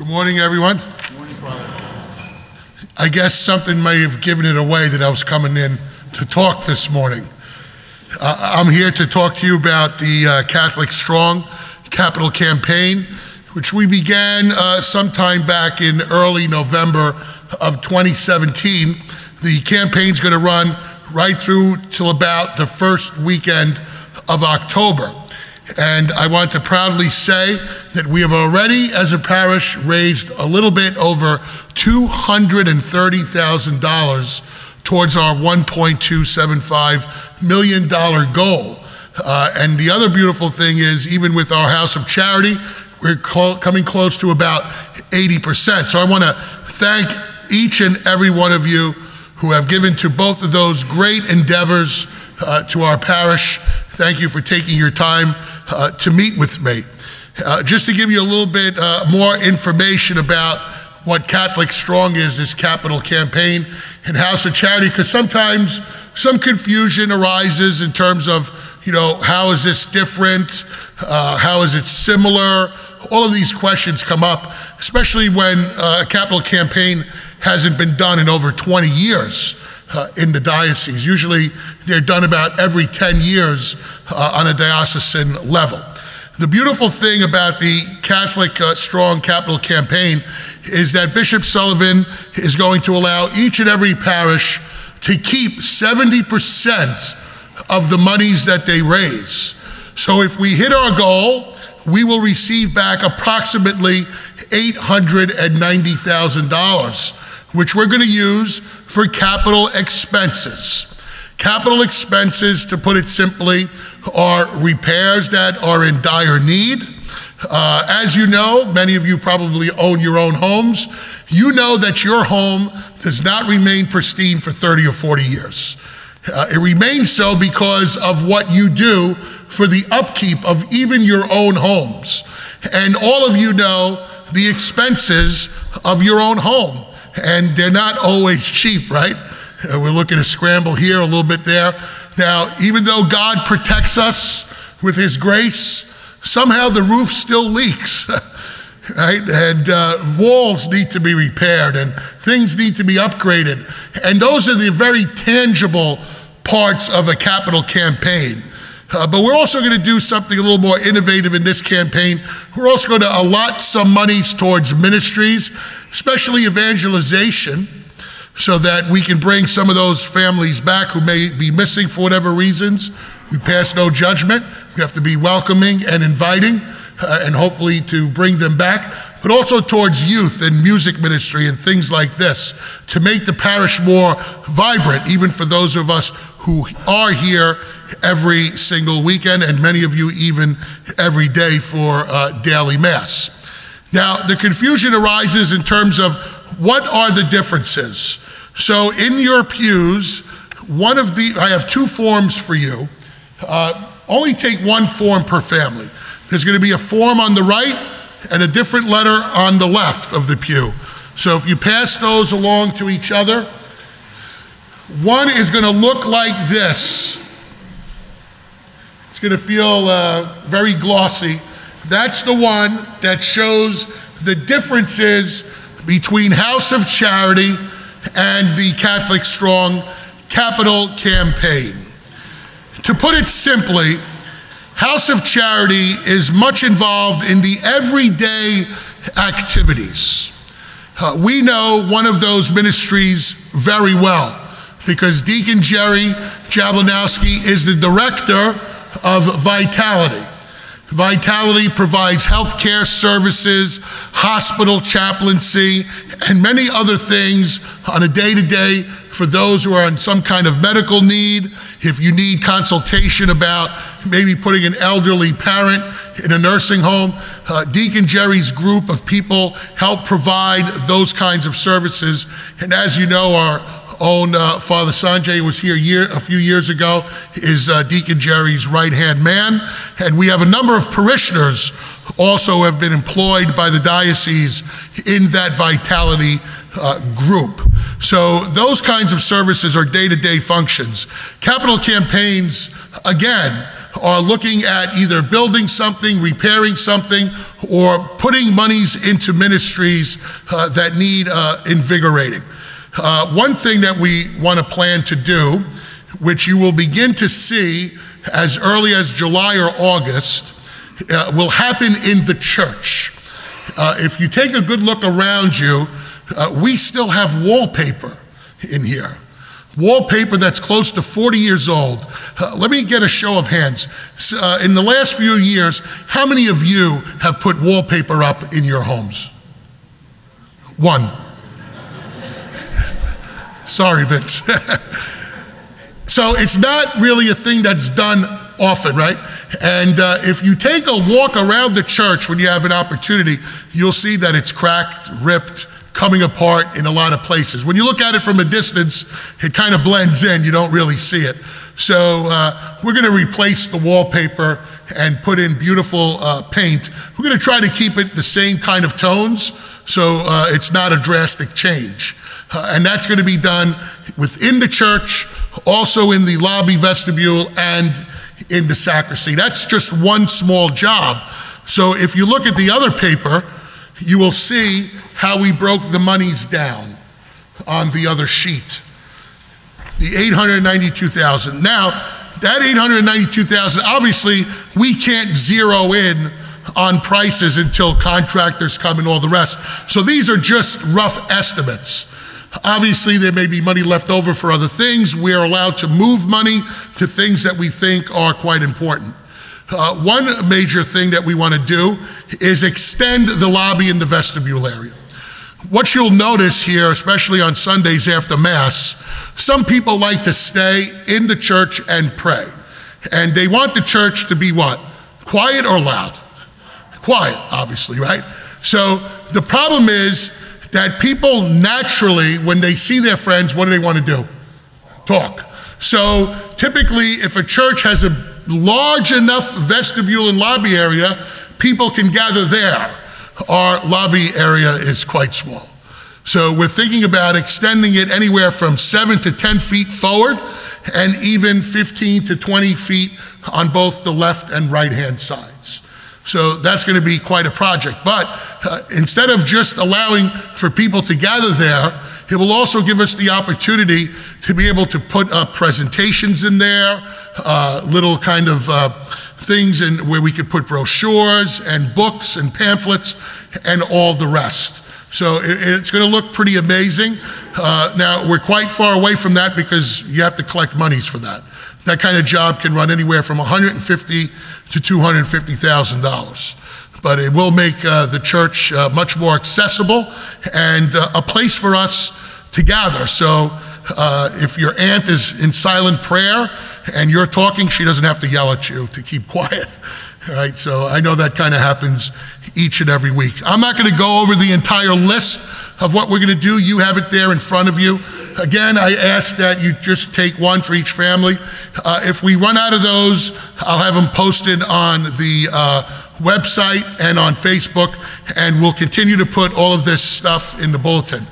Good morning, everyone. Good morning, Father. I guess something may have given it away that I was coming in to talk this morning. Uh, I'm here to talk to you about the uh, Catholic Strong Capital Campaign, which we began uh, sometime back in early November of 2017. The campaign's going to run right through till about the first weekend of October. And I want to proudly say that we have already, as a parish, raised a little bit over $230,000 towards our $1.275 million goal. Uh, and the other beautiful thing is, even with our House of Charity, we're cl coming close to about 80%. So I want to thank each and every one of you who have given to both of those great endeavors uh, to our parish. Thank you for taking your time uh, to meet with me. Uh, just to give you a little bit uh, more information about what Catholic Strong is, this capital campaign and House of Charity, because sometimes some confusion arises in terms of, you know, how is this different? Uh, how is it similar? All of these questions come up, especially when uh, a capital campaign hasn't been done in over 20 years uh, in the diocese. Usually they're done about every 10 years uh, on a diocesan level. The beautiful thing about the Catholic uh, Strong Capital Campaign is that Bishop Sullivan is going to allow each and every parish to keep 70% of the monies that they raise. So if we hit our goal, we will receive back approximately $890,000 which we're going to use for capital expenses. Capital expenses, to put it simply, are repairs that are in dire need. Uh, as you know, many of you probably own your own homes. You know that your home does not remain pristine for 30 or 40 years. Uh, it remains so because of what you do for the upkeep of even your own homes. And all of you know the expenses of your own home and they're not always cheap, right? Uh, we're looking to scramble here, a little bit there. Now, even though God protects us with His grace, somehow the roof still leaks, right? And uh, walls need to be repaired and things need to be upgraded. And those are the very tangible parts of a capital campaign. Uh, but we're also going to do something a little more innovative in this campaign. We're also going to allot some monies towards ministries, especially evangelization, so that we can bring some of those families back who may be missing for whatever reasons. We pass no judgment. We have to be welcoming and inviting, uh, and hopefully to bring them back, but also towards youth and music ministry and things like this to make the parish more vibrant, even for those of us who are here every single weekend, and many of you even every day for uh, daily Mass. Now, the confusion arises in terms of what are the differences. So, in your pews, one of the, I have two forms for you. Uh, only take one form per family. There's going to be a form on the right and a different letter on the left of the pew. So, if you pass those along to each other, one is going to look like this. It's going to feel uh, very glossy. That's the one that shows the differences between House of Charity and the Catholic Strong Capital Campaign. To put it simply, House of Charity is much involved in the everyday activities. Uh, we know one of those ministries very well because Deacon Jerry Jablanowski is the director of Vitality. Vitality provides health care services, hospital chaplaincy, and many other things on a day to day for those who are in some kind of medical need. If you need consultation about maybe putting an elderly parent in a nursing home, uh, Deacon Jerry's group of people help provide those kinds of services. And as you know, our own uh, Father Sanjay was here year, a few years ago, is uh, Deacon Jerry's right hand man. And we have a number of parishioners also have been employed by the diocese in that vitality uh, group. So those kinds of services are day to day functions. Capital campaigns, again, are looking at either building something, repairing something, or putting monies into ministries uh, that need uh, invigorating. Uh, one thing that we want to plan to do, which you will begin to see as early as July or August, uh, will happen in the church. Uh, if you take a good look around you, uh, we still have wallpaper in here. Wallpaper that's close to 40 years old. Uh, let me get a show of hands. Uh, in the last few years, how many of you have put wallpaper up in your homes? One. Sorry, Vince. so it's not really a thing that's done often, right? And uh, if you take a walk around the church when you have an opportunity, you'll see that it's cracked, ripped, coming apart in a lot of places. When you look at it from a distance, it kind of blends in, you don't really see it. So uh, we're going to replace the wallpaper and put in beautiful uh, paint. We're going to try to keep it the same kind of tones so uh, it's not a drastic change. Uh, and that's going to be done within the church, also in the lobby vestibule, and in the sacristy. That's just one small job. So if you look at the other paper, you will see how we broke the monies down on the other sheet. The 892,000. Now, that 892,000, obviously, we can't zero in on prices until contractors come and all the rest. So these are just rough estimates. Obviously, there may be money left over for other things. We're allowed to move money to things that we think are quite important. Uh, one major thing that we want to do is extend the lobby in the vestibule area. What you'll notice here, especially on Sundays after Mass, some people like to stay in the church and pray. And they want the church to be what? Quiet or loud? Quiet, obviously, right? So the problem is that people naturally, when they see their friends, what do they want to do? Talk. So typically, if a church has a large enough vestibule and lobby area, people can gather there. Our lobby area is quite small. So we're thinking about extending it anywhere from seven to 10 feet forward and even 15 to 20 feet on both the left and right hand sides. So that's going to be quite a project. But uh, instead of just allowing for people to gather there, it will also give us the opportunity to be able to put up presentations in there, uh, little kind of uh, things in where we could put brochures and books and pamphlets and all the rest. So it, it's going to look pretty amazing. Uh, now, we're quite far away from that because you have to collect monies for that. That kind of job can run anywhere from 150 to $250,000 but it will make uh, the church uh, much more accessible and uh, a place for us to gather. So uh, if your aunt is in silent prayer and you're talking, she doesn't have to yell at you to keep quiet. Right? So I know that kind of happens each and every week. I'm not going to go over the entire list of what we're going to do. You have it there in front of you. Again, I ask that you just take one for each family. Uh, if we run out of those, I'll have them posted on the uh, website and on Facebook, and we'll continue to put all of this stuff in the bulletin.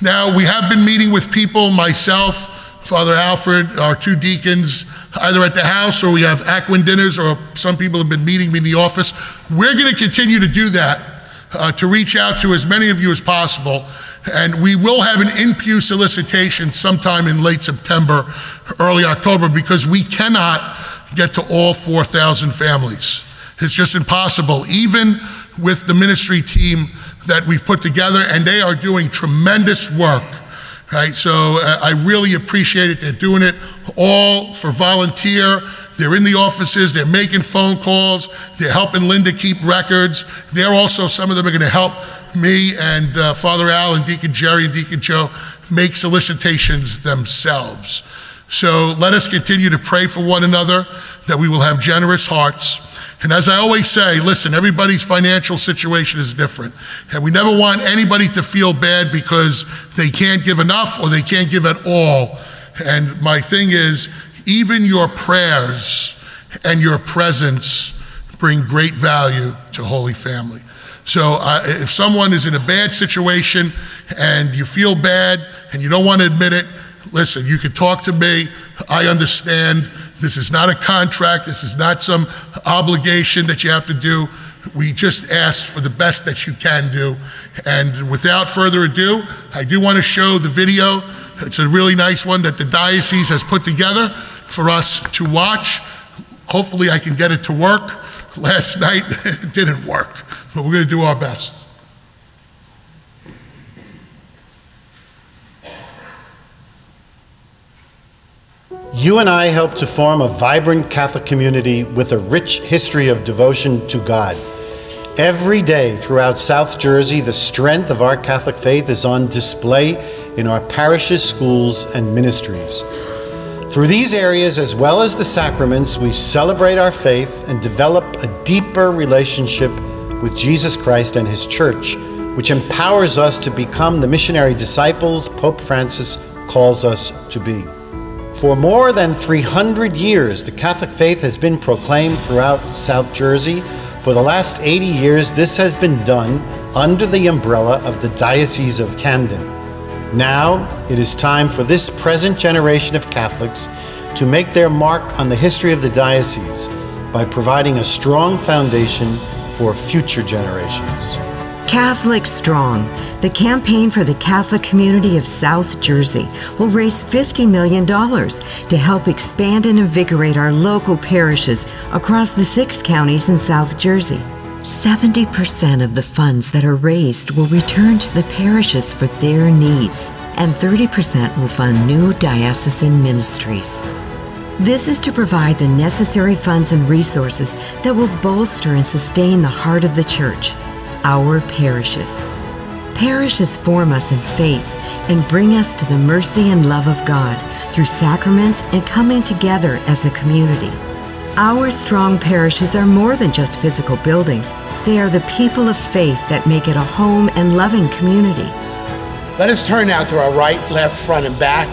Now, we have been meeting with people, myself, Father Alfred, our two deacons, either at the house or we have Aquin dinners, or some people have been meeting me in the office. We're going to continue to do that uh, to reach out to as many of you as possible. And we will have an in-pew solicitation sometime in late September, early October, because we cannot get to all 4,000 families. It's just impossible, even with the ministry team that we've put together, and they are doing tremendous work. Right, so uh, I really appreciate it. They're doing it all for volunteer. They're in the offices, they're making phone calls, they're helping Linda keep records. They're also, some of them are going to help me and uh, Father Al and Deacon Jerry and Deacon Joe make solicitations themselves. So let us continue to pray for one another that we will have generous hearts and as I always say, listen, everybody's financial situation is different. And we never want anybody to feel bad because they can't give enough or they can't give at all. And my thing is, even your prayers and your presence bring great value to Holy Family. So uh, if someone is in a bad situation and you feel bad and you don't want to admit it, listen, you can talk to me. I understand This is not a contract. This is not some obligation that you have to do. We just ask for the best that you can do. And without further ado, I do want to show the video. It's a really nice one that the diocese has put together for us to watch. Hopefully, I can get it to work. Last night, it didn't work, but we're going to do our best. You and I help to form a vibrant Catholic community with a rich history of devotion to God. Every day throughout South Jersey, the strength of our Catholic faith is on display in our parishes, schools, and ministries. Through these areas, as well as the sacraments, we celebrate our faith and develop a deeper relationship with Jesus Christ and His Church, which empowers us to become the missionary disciples Pope Francis calls us to be. For more than 300 years, the Catholic faith has been proclaimed throughout South Jersey. For the last 80 years, this has been done under the umbrella of the Diocese of Camden. Now, it is time for this present generation of Catholics to make their mark on the history of the diocese by providing a strong foundation for future generations. Catholic Strong, the campaign for the Catholic community of South Jersey, will raise $50 million to help expand and invigorate our local parishes across the six counties in South Jersey. 70% of the funds that are raised will return to the parishes for their needs, and 30% will fund new diocesan ministries. This is to provide the necessary funds and resources that will bolster and sustain the heart of the Church our parishes. Parishes form us in faith and bring us to the mercy and love of God through sacraments and coming together as a community. Our strong parishes are more than just physical buildings, they are the people of faith that make it a home and loving community. Let us turn now to our right, left, front, and back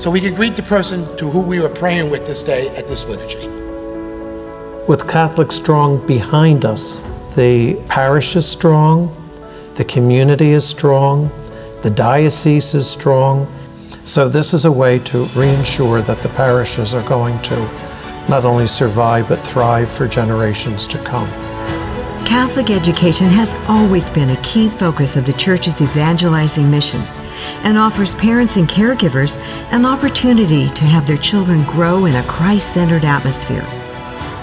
so we can greet the person to whom we were praying with this day at this liturgy. With Catholic Strong behind us, the parish is strong, the community is strong, the diocese is strong. So, this is a way to reinsure that the parishes are going to not only survive but thrive for generations to come. Catholic education has always been a key focus of the Church's evangelizing mission and offers parents and caregivers an opportunity to have their children grow in a Christ centered atmosphere.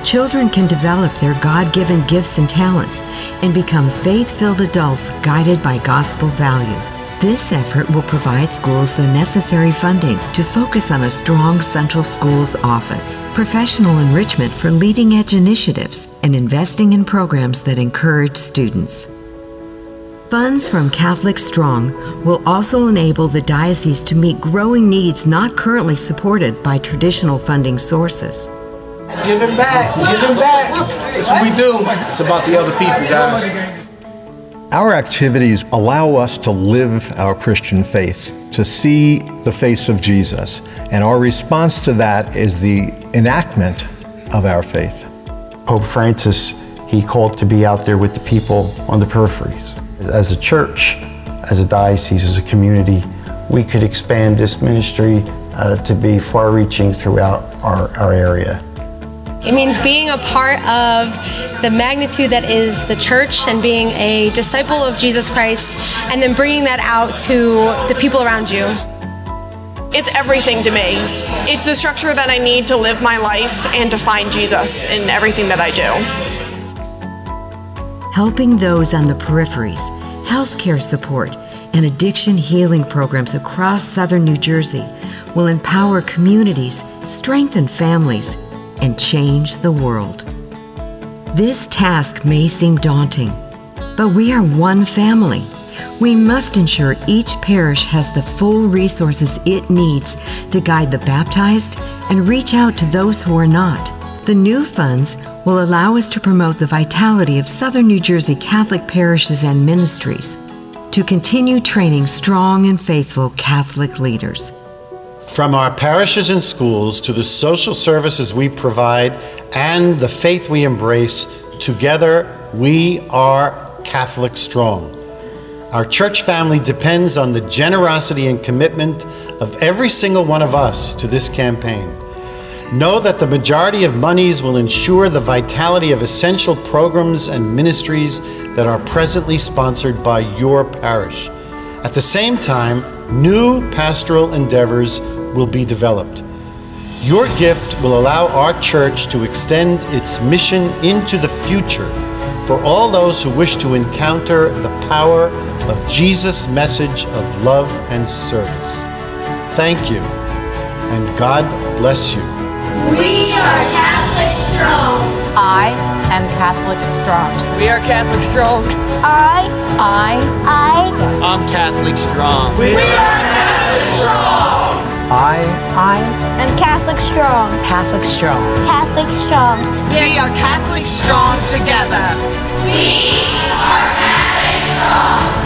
Children can develop their God given gifts and talents and become faith filled adults guided by gospel value. This effort will provide schools the necessary funding to focus on a strong central schools office, professional enrichment for leading edge initiatives, and investing in programs that encourage students. Funds from Catholic Strong will also enable the diocese to meet growing needs not currently supported by traditional funding sources. Give him back. Give him back. That's what we do. It's about the other people, guys. Our activities allow us to live our Christian faith, to see the face of Jesus, and our response to that is the enactment of our faith. Pope Francis, he called to be out there with the people on the peripheries. As a church, as a diocese, as a community, we could expand this ministry uh, to be far reaching throughout our, our area. It means being a part of the magnitude that is the church and being a disciple of Jesus Christ and then bringing that out to the people around you. It's everything to me. It's the structure that I need to live my life and to find Jesus in everything that I do. Helping those on the peripheries, healthcare support, and addiction healing programs across southern New Jersey will empower communities, strengthen families, and change the world. This task may seem daunting, but we are one family. We must ensure each parish has the full resources it needs to guide the baptized and reach out to those who are not. The new funds will allow us to promote the vitality of Southern New Jersey Catholic parishes and ministries, to continue training strong and faithful Catholic leaders. From our parishes and schools to the social services we provide and the faith we embrace, together we are Catholic Strong. Our church family depends on the generosity and commitment of every single one of us to this campaign. Know that the majority of monies will ensure the vitality of essential programs and ministries that are presently sponsored by your parish. At the same time, new pastoral endeavors will be developed. Your gift will allow our church to extend its mission into the future for all those who wish to encounter the power of Jesus' message of love and service. Thank you, and God bless you. We are Catholic Strong. I am Catholic Strong. We are Catholic Strong. I. I. I. I'm Catholic Strong. We, we are Catholic Strong. I. I am Catholic Strong. Catholic Strong. Catholic Strong. We are Catholic Strong together. We are Catholic Strong.